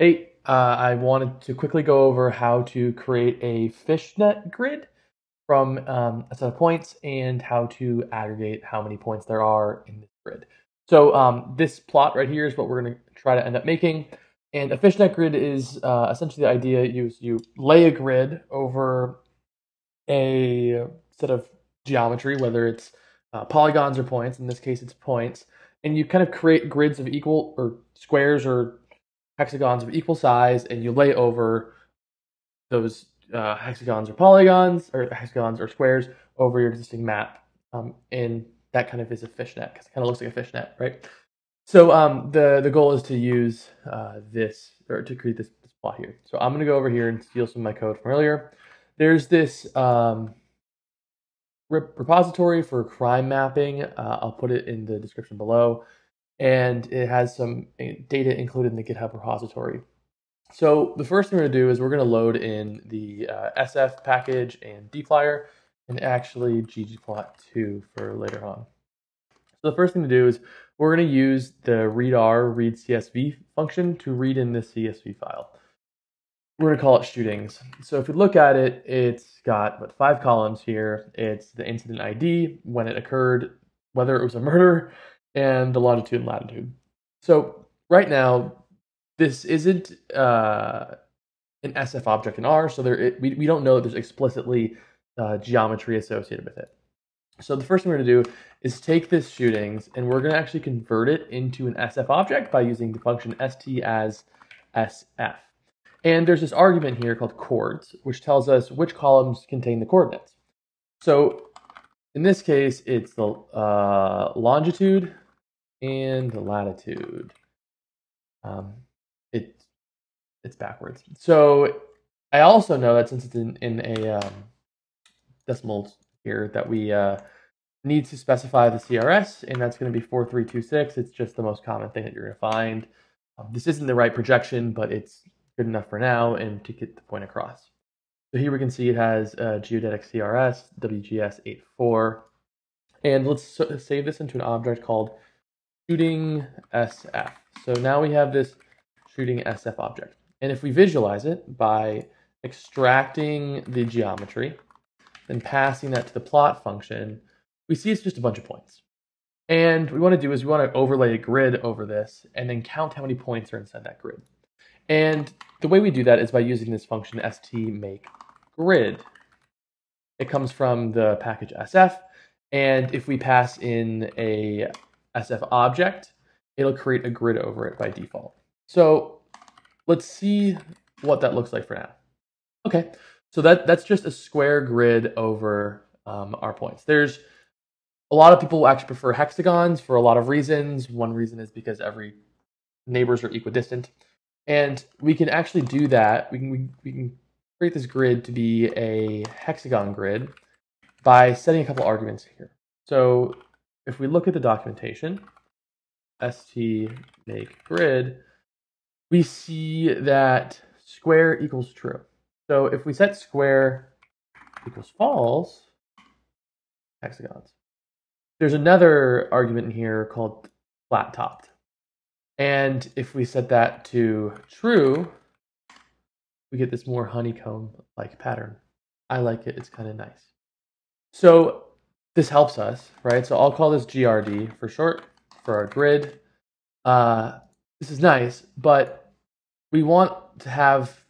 Hey, uh, I wanted to quickly go over how to create a fishnet grid from um, a set of points and how to aggregate how many points there are in this grid. So um, this plot right here is what we're going to try to end up making. And a fishnet grid is uh, essentially the idea you, you lay a grid over a set of geometry, whether it's uh, polygons or points. In this case, it's points. And you kind of create grids of equal or squares or hexagons of equal size, and you lay over those uh, hexagons or polygons or hexagons or squares over your existing map. Um, and that kind of is a fishnet because it kind of looks like a fishnet, right? So um, the the goal is to use uh, this or to create this, this plot here. So I'm going to go over here and steal some of my code from earlier. There's this um, repository for crime mapping. Uh, I'll put it in the description below and it has some eh, data included in the GitHub repository. So the first thing we're going to do is we're going to load in the uh, SF package and dplyr and actually ggplot2 for later on. So the first thing to do is we're going to use the readr read CSV function to read in this CSV file. We're going to call it shootings. So if you look at it, it's got what five columns here. It's the incident ID, when it occurred, whether it was a murder, and the longitude and latitude. So right now, this isn't uh, an SF object in R, so there it, we, we don't know there's explicitly uh, geometry associated with it. So the first thing we're going to do is take this shootings and we're going to actually convert it into an SF object by using the function st as sf. And there's this argument here called coords, which tells us which columns contain the coordinates. So in this case, it's the uh, longitude, and the latitude. Um, it it's backwards. So I also know that since it's in, in a um, decimal here that we uh, need to specify the CRS, and that's going to be 4326. It's just the most common thing that you're going to find. Um, this isn't the right projection, but it's good enough for now and to get the point across. So here we can see it has a geodetic CRS, WGS84. And let's save this into an object called shooting SF. So now we have this shooting SF object. And if we visualize it by extracting the geometry, then passing that to the plot function, we see it's just a bunch of points. And we want to do is we want to overlay a grid over this and then count how many points are inside that grid. And the way we do that is by using this function stMakeGrid. It comes from the package SF, and if we pass in a SF object, it'll create a grid over it by default. So let's see what that looks like for now. Okay, so that, that's just a square grid over um, our points. There's a lot of people actually prefer hexagons for a lot of reasons. One reason is because every neighbors are equidistant. And we can actually do that. We can, we, we can create this grid to be a hexagon grid by setting a couple arguments here. So if we look at the documentation, st make grid, we see that square equals true. So if we set square equals false, hexagons. There's another argument in here called flat topped. And if we set that to true, we get this more honeycomb like pattern. I like it, it's kind of nice. So this helps us, right? So I'll call this GRD for short for our grid. Uh, this is nice, but we want to have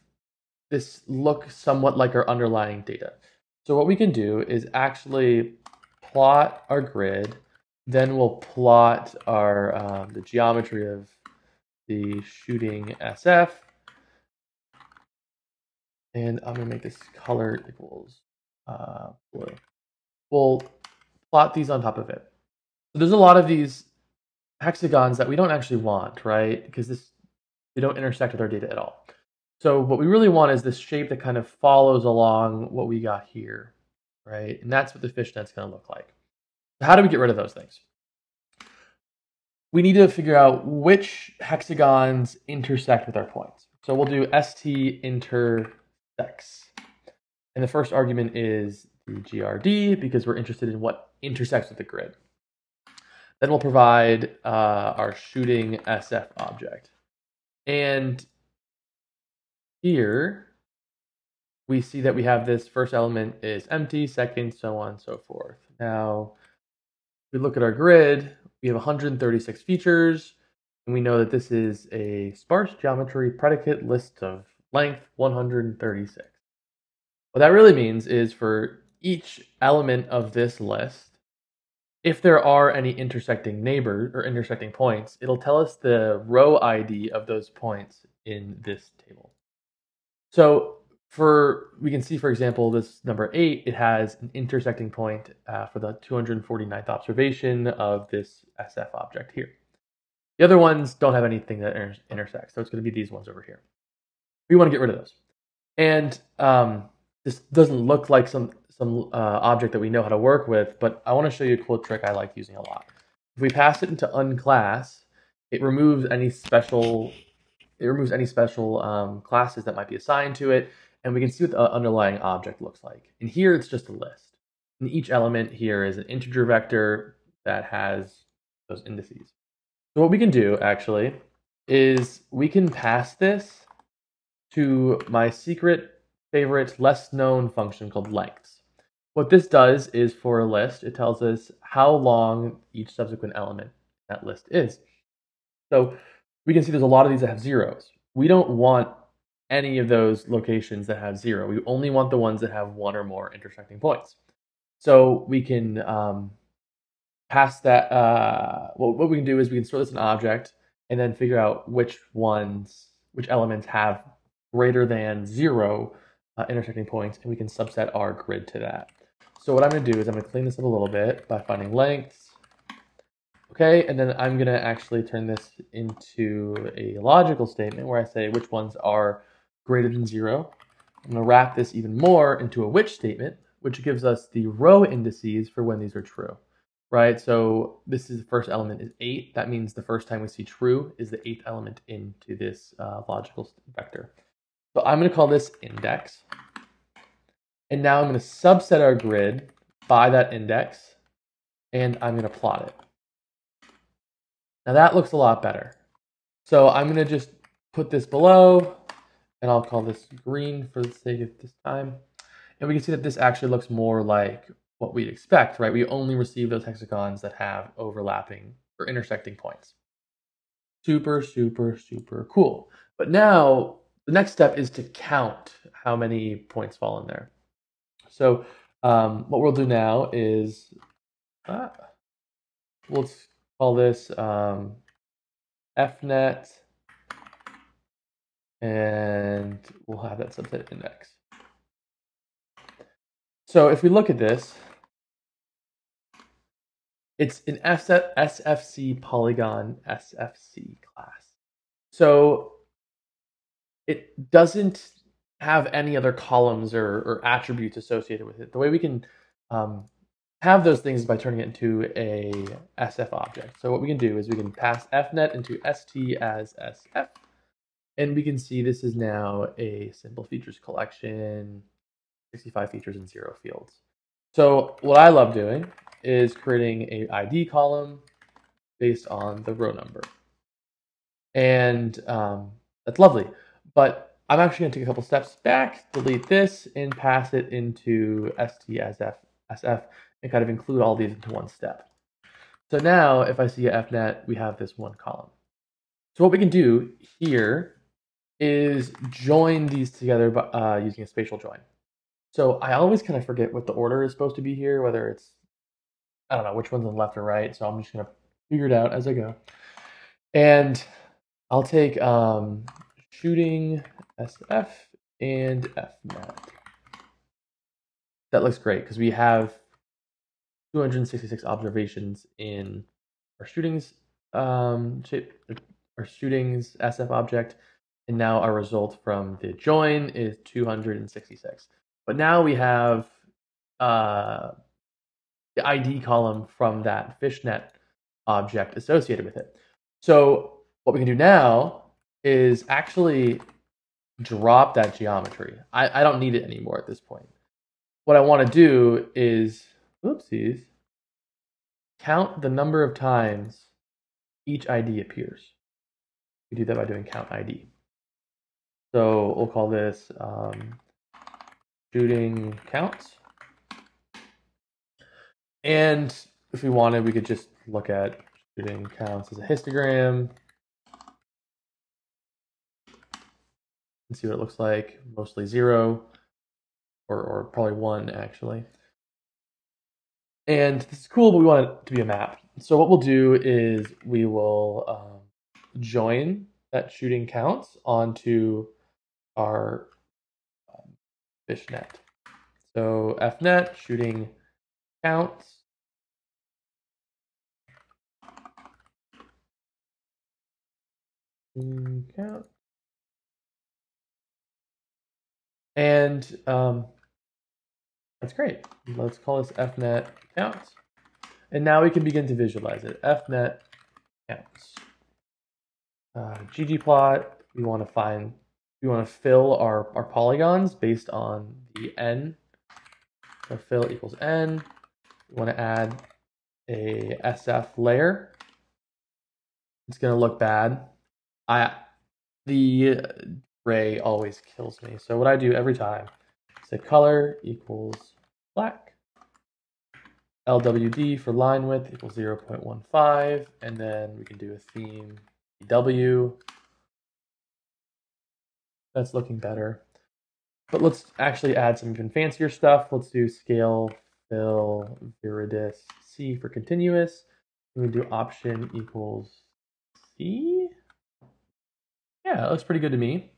this look somewhat like our underlying data. So what we can do is actually plot our grid, then we'll plot our um, the geometry of the shooting SF, and I'm gonna make this color equals uh, blue. We'll plot these on top of it. So there's a lot of these hexagons that we don't actually want, right? Because this they don't intersect with our data at all. So what we really want is this shape that kind of follows along what we got here, right? And that's what the fishnet's going to look like. So how do we get rid of those things? We need to figure out which hexagons intersect with our points. So we'll do st intersects. And the first argument is the GRD because we're interested in what intersects with the grid. Then we'll provide uh, our shooting SF object. And here, we see that we have this first element is empty, second, so on and so forth. Now, if we look at our grid, we have 136 features, and we know that this is a sparse geometry predicate list of length 136. What that really means is for each element of this list, if there are any intersecting neighbors or intersecting points, it'll tell us the row ID of those points in this table. So for we can see, for example, this number eight, it has an intersecting point uh, for the 249th observation of this SF object here. The other ones don't have anything that inter intersects, so it's going to be these ones over here. We want to get rid of those. And um, this doesn't look like some some uh, object that we know how to work with, but I want to show you a cool trick I like using a lot. If we pass it into unclass, it removes any special it removes any special um, classes that might be assigned to it, and we can see what the underlying object looks like. And here it's just a list. And each element here is an integer vector that has those indices. So what we can do actually is we can pass this to my secret favorite less known function called lengths. What this does is for a list, it tells us how long each subsequent element that list is. So we can see there's a lot of these that have zeros. We don't want any of those locations that have zero. We only want the ones that have one or more intersecting points. So we can um, pass that. Uh, well, what we can do is we can store this in an object and then figure out which ones, which elements have greater than zero uh, intersecting points, and we can subset our grid to that. So what I'm going to do is I'm going to clean this up a little bit by finding lengths. Okay, and then I'm going to actually turn this into a logical statement where I say which ones are greater than zero. I'm going to wrap this even more into a which statement, which gives us the row indices for when these are true, right? So this is the first element is 8. That means the first time we see true is the eighth element into this uh, logical vector. So I'm going to call this index. And now I'm going to subset our grid by that index, and I'm going to plot it. Now that looks a lot better. So I'm going to just put this below, and I'll call this green for the sake of this time. And we can see that this actually looks more like what we'd expect, right? We only receive those hexagons that have overlapping or intersecting points. Super, super, super cool. But now the next step is to count how many points fall in there. So um, what we'll do now is, uh, let's call this um, fnet and we'll have that subset index. So if we look at this, it's an SFC polygon SFC class. So it doesn't have any other columns or, or attributes associated with it. The way we can um, have those things is by turning it into a SF object. So what we can do is we can pass fnet into st as sf, and we can see this is now a simple features collection, 65 features and zero fields. So what I love doing is creating a ID column based on the row number. And um, that's lovely. But I'm actually going to take a couple steps back, delete this, and pass it into stsf sf, and kind of include all these into one step. So now if I see a fnet, we have this one column. So what we can do here is join these together uh, using a spatial join. So I always kind of forget what the order is supposed to be here, whether it's, I don't know, which one's on the left or right. So I'm just going to figure it out as I go. And I'll take um, shooting SF and FNet. That looks great because we have 266 observations in our shootings um, our shootings SF object and now our result from the join is 266. But now we have uh, the ID column from that fishnet object associated with it. So what we can do now is actually drop that geometry. I, I don't need it anymore at this point. What I want to do is, oopsies, count the number of times each ID appears. We do that by doing count ID. So we'll call this um, shooting counts. And if we wanted, we could just look at shooting counts as a histogram and see what it looks like. Mostly zero, or, or probably one actually. And this is cool, but we want it to be a map. So what we'll do is we will um, join that shooting counts onto our um, fishnet. So fnet shooting counts. Count. And um, that's great. Let's call this fnet counts. And now we can begin to visualize it. fnet counts. Uh, ggplot, we want to find, we want to fill our, our polygons based on the n. So fill equals n. We want to add a SF layer. It's going to look bad. I the gray always kills me. So what I do every time is say color equals black. LWD for line width equals 0.15, and then we can do a theme W. That's looking better. But let's actually add some even fancier stuff. Let's do scale, fill, viridis, C for continuous. We do option equals C. Yeah, it looks pretty good to me.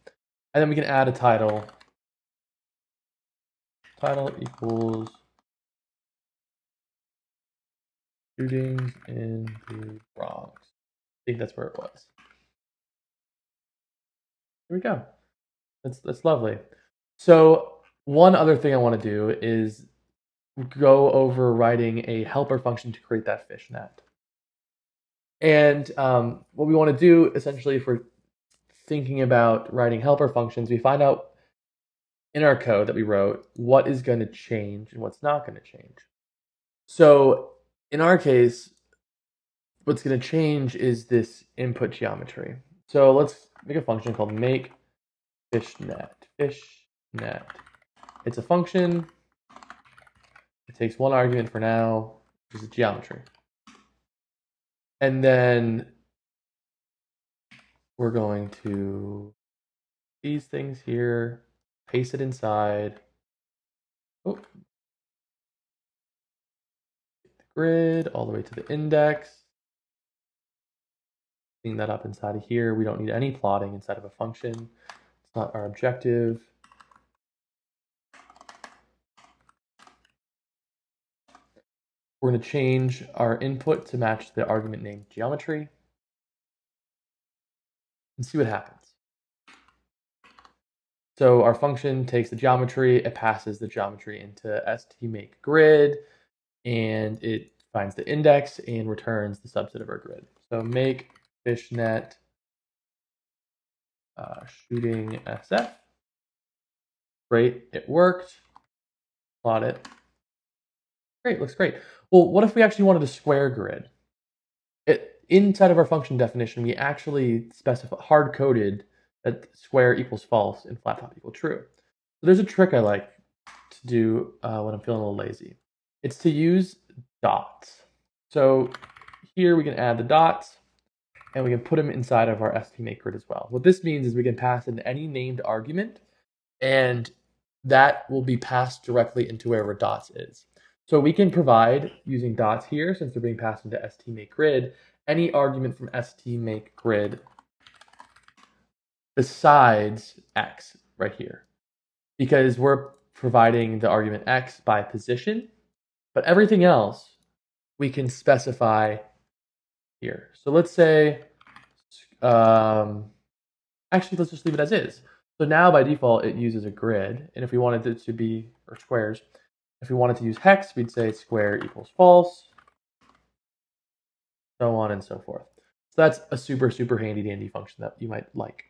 And then we can add a title. Title equals shootings in the Bronx. I think that's where it was. Here we go. That's that's lovely. So one other thing I want to do is go over writing a helper function to create that fishnet. And um, what we want to do essentially, if we're thinking about writing helper functions, we find out in our code that we wrote what is going to change and what's not going to change. So in our case, what's going to change is this input geometry. So let's make a function called make fishnet. Fishnet. It's a function. It takes one argument for now, which is a geometry. And then we're going to these things here, paste it inside. Oh. The grid all the way to the index. Clean that up inside of here. We don't need any plotting inside of a function. It's not our objective. We're going to change our input to match the argument named geometry and see what happens. So our function takes the geometry, it passes the geometry into stMakeGrid, and it finds the index and returns the subset of our grid. So make fishnet uh, shooting SF. Great, it worked. Plot it. Great, looks great. Well, what if we actually wanted a square grid? Inside of our function definition, we actually specify hard coded that square equals false and flat top equal true. So there's a trick I like to do uh, when I'm feeling a little lazy. It's to use dots. So here we can add the dots and we can put them inside of our stmake grid as well. What this means is we can pass in any named argument and that will be passed directly into wherever dots is. So we can provide using dots here, since they're being passed into stMakeGrid, any argument from st make grid besides x right here. Because we're providing the argument x by position, but everything else we can specify here. So let's say, um, actually, let's just leave it as is. So now by default, it uses a grid. And if we wanted it to be, or squares, if we wanted to use hex, we'd say square equals false, so on and so forth. So that's a super, super handy dandy function that you might like.